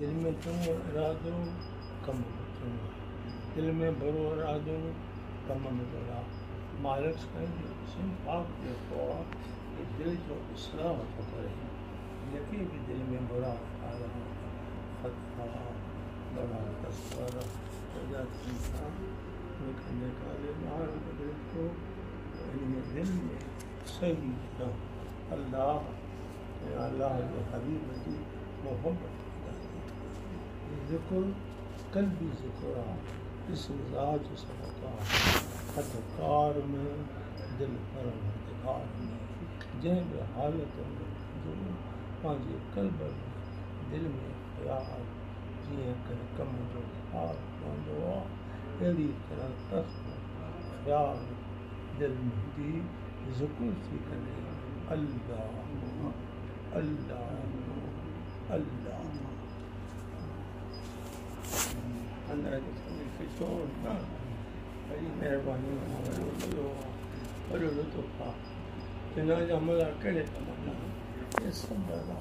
दिल में चङो इरादो, कम चङो दिल में बुरो इरादो, कम बुरा मालिक साईं जो इस्म पाक जेको आहे हे जो इस्लाह थो करे जेके बि दिलि में बुरा ख़्याल फतवा, बड़ा तस्वर थियनि था जेका जेका ॿार बदिले थो इन में सही तरह अलाह ऐं अलाह जे हबीब जी मोहबत ज़िक्र कल्बी ज़िक्र आहे इस्म ज़ात सदका ख़तकार में दिलि परवरदिगार में जंहिं बि हालत में जो पंहिंजे कल्ब में दिलि में ख़्यालु जीअं कंहिं कम जो ख़्यालु पवंदो आहे अहिड़ी तरह तस्व ख़्यालु दिलि में हूंदी ज़िक्र थी करे अल्लाह अल्लाह अल्लाह 哎，他们说的水少，那还是没办法呢。我就是，我就是多怕，现在咱们来改了，他们也省得了。